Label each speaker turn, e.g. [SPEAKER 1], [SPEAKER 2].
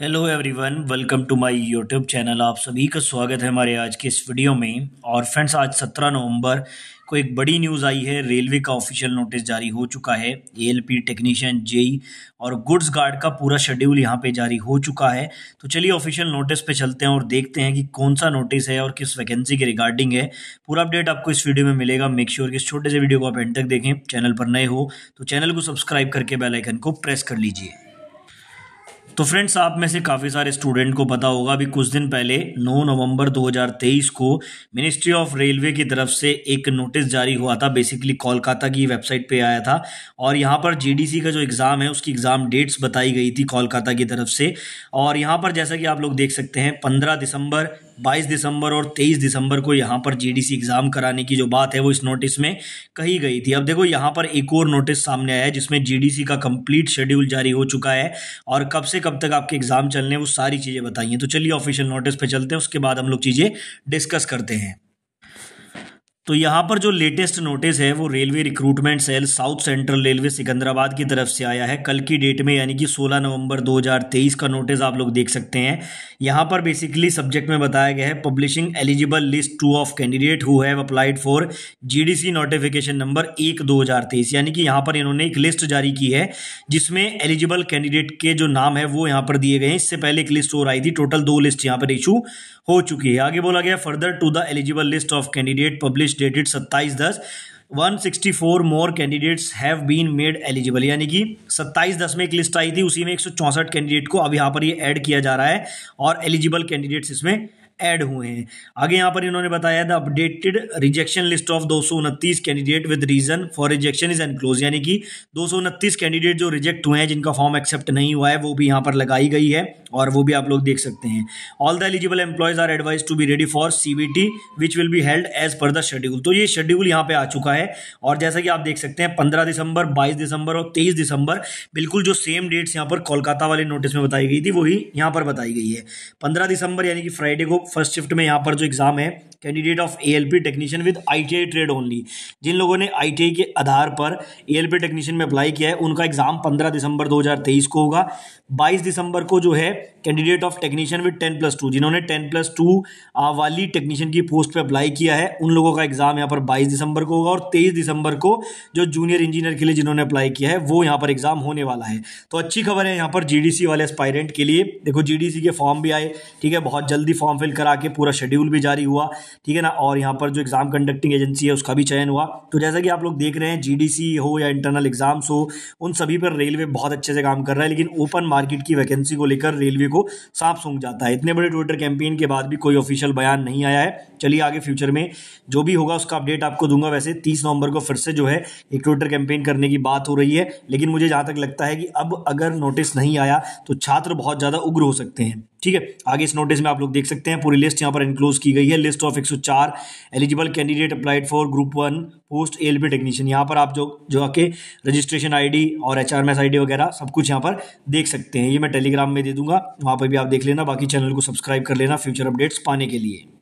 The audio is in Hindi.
[SPEAKER 1] Hello everyone welcome to my YouTube channel आप सभी का स्वागत है हमारे आज के इस वीडियो में। और फ्रेंड्स आज 17 नवंबर को एक बड़ी न्यूज़ आई है। रेलवे का ऑफिशियल नोटिस जारी हो चुका है। एएलपी टेक्नीशियन जेई और गुड्स गार्ड का पूरा शेड्यूल यहाँ पे जारी हो चुका है। तो चलिए ऑफिशियल नोटिस पे चलते हैं और देखते हैं कि कौन सा नोटिस है और किस वैकेंसी के रिगार्डिंग है। पूरा अपडेट आपको इस वीडियो में मिलेगा। मेक श्योर कि इस छोटे से वीडियो को आप एंड तक देखें। चैनल पर नए हो तो चैनल को सब्सक्राइब करके बेलाइकन को प्रेस कर लीजिए। तो फ्रेंड्स आप में से काफ़ी सारे स्टूडेंट को पता होगा, अभी कुछ दिन पहले 9 नवंबर 2023 को मिनिस्ट्री ऑफ़ रेलवे की तरफ़ से एक नोटिस जारी हुआ था बेसिकली कोलकाता की वेबसाइट पे आया था। और यहाँ पर जीडीसी का जो एग्ज़ाम है, उसकी एग्ज़ाम डेट्स बताई गई थी कोलकाता की तरफ़ से। और यहाँ पर जैसा कि आप लोग देख सकते हैं, पंद्रह दिसंबर 22 दिसंबर और 23 दिसंबर को यहाँ पर जीडीसी एग्ज़ाम कराने की जो बात है वो इस नोटिस में कही गई थी। अब देखो, यहाँ पर एक और नोटिस सामने आया है, जिसमें जीडीसी का कंप्लीट शेड्यूल जारी हो चुका है और कब से कब तक आपके एग्ज़ाम चलने वो सारी चीज़ें बताइए तो चलिए ऑफिशियल नोटिस पर चलते हैं, उसके बाद हम लोग चीज़ें डिस्कस करते हैं। तो यहाँ पर जो लेटेस्ट नोटिस है, वो railway recruitment cell South Central railway Secunderabad की तरफ़ से आया है। कल की डेट में, यानी कि 16 नवंबर 2023 का नोटिस आप लोग देख सकते हैं। यहाँ पर बेसिकली सब्जेक्ट में बताया गया है publishing eligible list two of candidate who have applied for GDC notification number एक दो यानी कि यहाँ पर इन्होंने एक लिस्ट जारी की है, जिसमें एलिजिबल कैंडिडेट के जो नाम है, वो यहाँ पर दिए गए हैं। इससे पहले एक लिस्ट और आई थी टोटल दो लिस्ट यहाँ पर इशू हो चुकी है। आगे बोला गया further to the eligible list of candidate publish dated सत्ताईस दस 164 more candidates have been made eligible यानी कि 27 दस में एक लिस्ट आई थी, उसी में एक कैंडिडेट को अब यहाँ पर ये ऐड किया जा रहा है और एलिजिबल कैंडिडेट्स इसमें ऐड हुए हैं। आगे यहाँ पर इन्होंने बताया the updated rejection list of दो सौ उनतीस candidate with reason for rejection is enclose, यानी कि दो सौ उनतीस कैंडिडेट जो रिजेक्ट हुए हैं, जिनका फॉर्म एक्सेप्ट नहीं हुआ है, वो भी यहाँ पर लगाई गई है और वो भी आप लोग देख सकते हैं। All the eligible employees are advise to be ready for CBT which will be held as per the schedule तो ये शेड्यूल यहाँ पे आ चुका है और जैसा कि आप देख सकते हैं, पंद्रह दिसंबर, बाईस दिसंबर और तेईस दिसंबर, बिल्कुल जो सेम डेट्स यहाँ पर कोलकाता वाले नोटिस में बताई गई थी, वही यहाँ पर बताई गई है। पंद्रह दिसंबर, यानी कि फ्राइडे को फ़र्स्ट शिफ्ट में यहाँ पर जो एग्ज़ाम है candidate of ALP technician with ITI trade only जिन लोगों ने आईटीआई के आधार पर एएलपी टेक्नीशियन में अप्लाई किया है, उनका एग्ज़ाम 15 दिसंबर 2023 को होगा। 22 दिसंबर को जो है candidate of technician with 10 plus two जिन्होंने 10 प्लस टू वाली टेक्नीशियन की पोस्ट पे अप्लाई किया है, उन लोगों का एग्ज़ाम यहाँ पर 22 दिसंबर को होगा और 23 दिसंबर को जो जूनियर इंजीनियर के लिए जिन्होंने अप्लाई किया है, वो यहाँ पर एग्ज़ाम होने वाला है। तो अच्छी खबर है यहाँ पर जीडीसी वाले एस्पायरेंट के लिए। देखो जीडीसी के फॉर्म भी आए, ठीक है, बहुत जल्दी फॉर्म फिल करा के पूरा शेड्यूल भी जारी हुआ, ठीक है ना? और यहाँ पर जो एग्ज़ाम कंडक्टिंग एजेंसी है, उसका भी चयन हुआ। तो जैसा कि आप लोग देख रहे हैं जीडीसी हो या इंटरनल एग्ज़ाम्स हो, उन सभी पर रेलवे बहुत अच्छे से काम कर रहा है, लेकिन ओपन मार्केट की वैकेंसी को लेकर रेलवे को सांप सूंघ जाता है। इतने बड़े ट्विटर कैंपेन के बाद भी कोई ऑफिशियल बयान नहीं आया है। चलिए आगे फ्यूचर में, जो भी होगा उसका अपडेट आपको दूँगा। वैसे तीस नवंबर को फिर से जो है, एक ट्विटर कैंपेन करने की बात हो रही है, लेकिन मुझे जहाँ तक लगता है कि अब अगर नोटिस नहीं आया तो छात्र बहुत ज़्यादा उग्र हो सकते हैं। ठीक है? आगे इस नोटिस में आप लोग देख सकते हैं, पूरी लिस्ट यहाँ पर इंक्लोज की गई है। List of 104 eligible candidate applied for group one post L B technician यहाँ पर आप जो जो आके रजिस्ट्रेशन आईडी और एच आर आईडी वगैरह सब कुछ यहाँ पर देख सकते हैं। ये मैं टेलीग्राम में दे दूँगा, वहाँ पर भी आप देख लेना। बाकी चैनल को सब्सक्राइब कर लेना फ्यूचर अपडेट्स पाने के लिए।